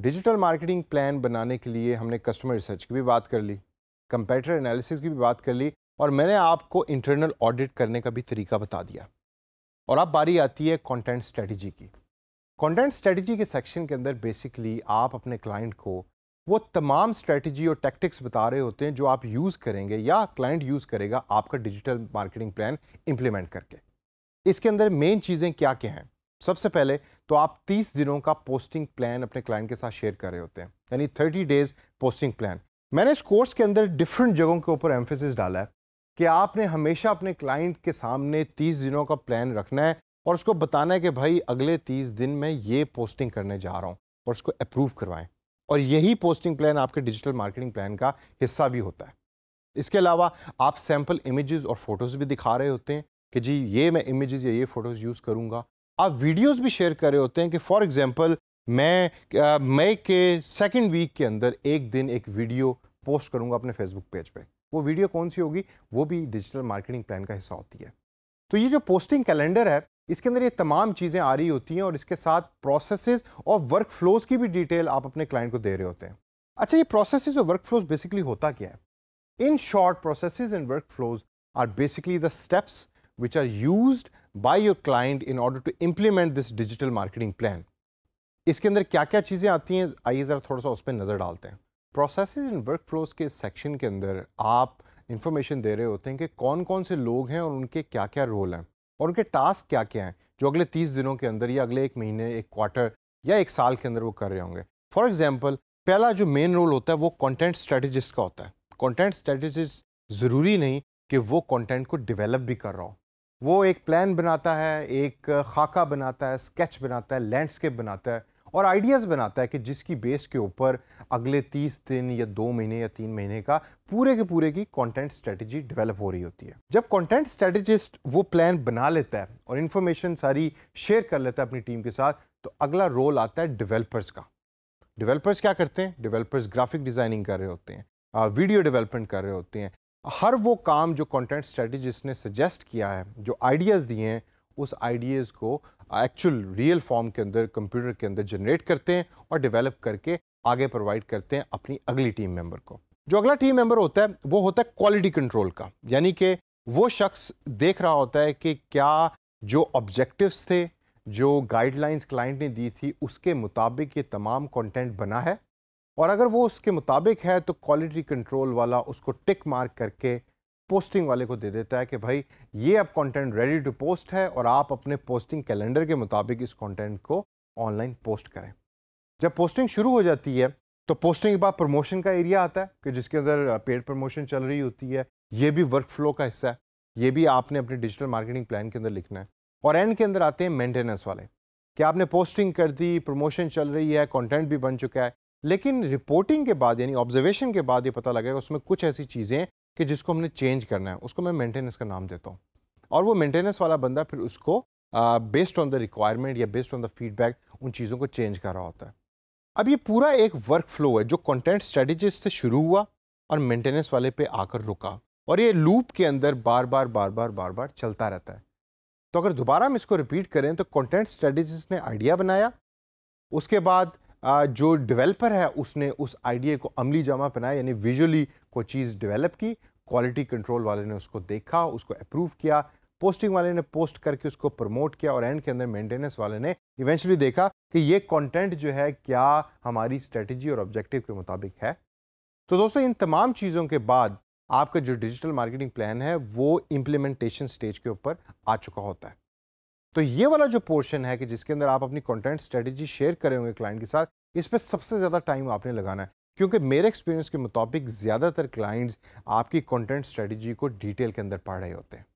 Digital marketing plan बनाने के लिए हमने कस्टमर रिसर्च की भी बात कर ली कंपेटर एनालिसिस की भी बात कर ली और मैंने आपको इंटरनल ऑडिट करने का भी तरीका बता दिया। और अब बारी आती है कंटेंट स्ट्रेटजी की। कंटेंट स्ट्रेटजी के सेक्शन के अंदर बेसिकली आप अपने क्लाइंट को वो तमाम स्ट्रेटजी और टैक्टिक्स बता रहे होते हैं जो आप यूज़ करेंगे या क्लाइंट यूज़ करेगा आपका डिजिटल मार्केटिंग प्लान इंप्लीमेंट करके। इसके अंदर मेन चीज़ें क्या क्या हैं? सबसे पहले तो आप 30 दिनों का पोस्टिंग प्लान अपने क्लाइंट के साथ शेयर कर रहे होते हैं। यानी 30 डेज़ पोस्टिंग प्लान मैंने इस कोर्स के अंदर डिफरेंट जगहों के ऊपर एम्फोसिस डाला है कि आपने हमेशा अपने क्लाइंट के सामने 30 दिनों का प्लान रखना है और उसको बताना है कि भाई अगले 30 दिन में ये पोस्टिंग करने जा रहा हूँ और उसको अप्रूव करवाएँ। और यही पोस्टिंग प्लान आपके डिजिटल मार्केटिंग प्लान का हिस्सा भी होता है। इसके अलावा आप सैंपल इमेजेस और फ़ोटोज़ भी दिखा रहे होते हैं कि जी, ये मैं इमेजेस या ये फ़ोटोज़ यूज़ करूँगा। आप वीडियोस भी शेयर कर रहे होते हैं कि, फॉर एग्जांपल, मैं मई के सेकंड वीक के अंदर एक दिन एक वीडियो पोस्ट करूँगा अपने फेसबुक पेज पे। वो वीडियो कौन सी होगी? वो भी डिजिटल मार्केटिंग प्लान का हिस्सा होती है। तो ये जो पोस्टिंग कैलेंडर है, इसके अंदर ये तमाम चीज़ें आ रही होती हैं और इसके साथ प्रोसेसेस और वर्क फ्लोज की भी डिटेल आप अपने क्लाइंट को दे रहे होते हैं। अच्छा ये प्रोसेसेस और वर्क फ्लोज बेसिकली होता क्या है? In short processes and workflows are basically the steps which are used by your client in order to implement this digital marketing plan इसके अंदर क्या क्या चीज़ें आती हैं? आइए ज़रा थोड़ा सा उस पर नज़र डालते हैं। प्रोसेस एंड वर्क फ्लोज के सेक्शन के अंदर आप इंफॉर्मेशन दे रहे होते हैं कि कौन कौन से लोग हैं और उनके क्या क्या रोल हैं और उनके टास्क क्या क्या हैं जो अगले तीस दिनों के अंदर या अगले एक महीने, एक क्वार्टर या एक साल के अंदर वो कर रहे होंगे। फॉर एग्ज़ाम्पल पहला जो मेन रोल होता है वो कॉन्टेंट स्ट्रेटजिस्ट का होता है। कॉन्टेंट स्ट्रेटजिस्ट ज़रूरी नहीं कि वो कॉन्टेंट को डिवेलप भी कर रहा हो। वो एक प्लान बनाता है, एक खाका बनाता है स्केच बनाता है लैंडस्केप बनाता है और आइडियाज़ बनाता है कि जिसकी बेस के ऊपर अगले तीस दिन या दो महीने या तीन महीने का पूरे के पूरे की कंटेंट स्ट्रेटजी डेवलप हो रही होती है। जब कंटेंट स्ट्रेटजिस्ट वो प्लान बना लेता है और इन्फॉर्मेशन सारी शेयर कर लेता है अपनी टीम के साथ तो अगला रोल आता है डेवलपर्स का। डेवलपर्स क्या करते हैं? डेवलपर्स ग्राफिक डिज़ाइनिंग कर रहे होते हैं वीडियो डेवलपमेंट कर रहे होते हैं हर वो काम जो कंटेंट स्ट्रेटजिस्ट ने सजेस्ट किया है, जो आइडियाज़ दिए हैं, उस आइडियाज़ को एक्चुअल रियल फॉर्म के अंदर कंप्यूटर के अंदर जनरेट करते हैं और डेवलप करके आगे प्रोवाइड करते हैं अपनी अगली टीम मेंबर को। जो अगला टीम मेंबर होता है, वो होता है क्वालिटी कंट्रोल का। यानी कि वो शख्स देख रहा होता है कि क्या जो ऑब्जेक्टिव्स थे, जो गाइडलाइंस क्लाइंट ने दी थी, उसके मुताबिक ये तमाम कंटेंट बना है और अगर वो उसके मुताबिक है तो क्वालिटी कंट्रोल वाला उसको टिक मार्क करके पोस्टिंग वाले को दे देता है कि भाई, ये अब कंटेंट रेडी टू पोस्ट है और आप अपने पोस्टिंग कैलेंडर के मुताबिक इस कंटेंट को ऑनलाइन पोस्ट करें। जब पोस्टिंग शुरू हो जाती है तो पोस्टिंग के बाद प्रमोशन का एरिया आता है कि जिसके अंदर पेड प्रमोशन चल रही होती है। ये भी वर्क फ्लो का हिस्सा है। ये भी आपने अपने डिजिटल मार्केटिंग प्लान के अंदर लिखना है। और एंड के अंदर आते हैं मेंटेनेंस वाले। कि आपने पोस्टिंग कर दी प्रमोशन चल रही है कंटेंट भी बन चुका है। लेकिन रिपोर्टिंग के बाद, यानी ऑब्जर्वेशन के बाद ये पता लगेगा उसमें कुछ ऐसी चीज़ें कि जिसको हमने चेंज करना है, उसको मैं मेंटेनेंस का नाम देता हूँ। और वो मेंटेनेंस वाला बंदा फिर उसको बेस्ड ऑन द रिक्वायरमेंट या बेस्ड ऑन द फीडबैक उन चीज़ों को चेंज कर रहा होता है। अब ये पूरा एक वर्क फ्लो है जो कंटेंट स्ट्रेटजिस्ट से शुरू हुआ और मेंटेनेंस वाले पे आकर रुका और ये लूप के अंदर बार बार बार बार बार बार चलता रहता है। तो अगर दोबारा हम इसको रिपीट करें तो कंटेंट स्ट्रेटजिस्ट ने आइडिया बनाया, उसके बाद जो डेवलपर है, उसने उस आइडिया को अमली जामा पहनाया, यानी विजुअली कोई चीज़ डेवलप की क्वालिटी कंट्रोल वाले ने उसको देखा, उसको अप्रूव किया पोस्टिंग वाले ने पोस्ट करके उसको प्रमोट किया और एंड के अंदर मेंटेनेंस वाले ने इवेंचुअली देखा कि ये कंटेंट जो है, क्या हमारी स्ट्रेटजी और ऑब्जेक्टिव के मुताबिक है। तो दोस्तों, इन तमाम चीज़ों के बाद आपका जो डिजिटल मार्केटिंग प्लान है, वो इम्प्लीमेंटेशन स्टेज के ऊपर आ चुका होता है। तो ये वाला जो पोर्शन है कि जिसके अंदर आप अपनी कंटेंट स्ट्रेटेजी शेयर करें होंगे क्लाइंट के साथ इस पर सबसे ज़्यादा टाइम आपने लगाना है। क्योंकि मेरे एक्सपीरियंस के मुताबिक ज़्यादातर क्लाइंट्स आपकी कंटेंट स्ट्रेटजी को डिटेल के अंदर पढ़ रहे होते हैं।